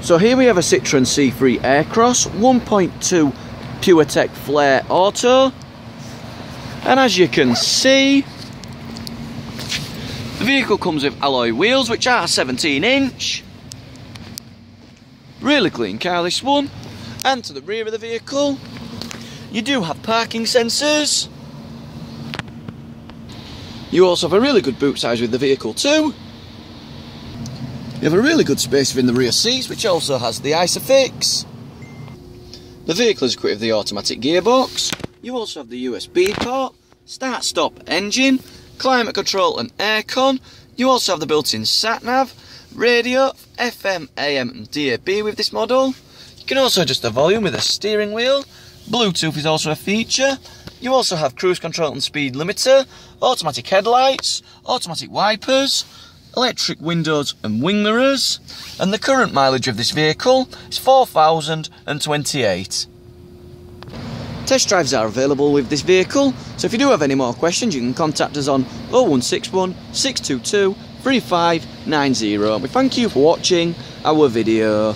So here we have a Citroen C3 Aircross 1.2 PureTech Flair Auto. And as you can see, the vehicle comes with alloy wheels which are 17 inch. Really clean car this one. And to the rear of the vehicle, you do have parking sensors. You also have a really good boot size with the vehicle too. You have a really good space within the rear seats, which also has the ISOFIX. The vehicle is equipped with the automatic gearbox. You also have the USB port, start-stop engine, climate control and aircon. You also have the built-in sat-nav, radio, FM, AM and DAB with this model. You can also adjust the volume with a steering wheel. Bluetooth is also a feature. You also have cruise control and speed limiter, automatic headlights, automatic wipers, electric windows and wing mirrors, and the current mileage of this vehicle is 4,028. Test drives are available with this vehicle, so if you do have any more questions, you can contact us on 0161 622 3590. We thank you for watching our video.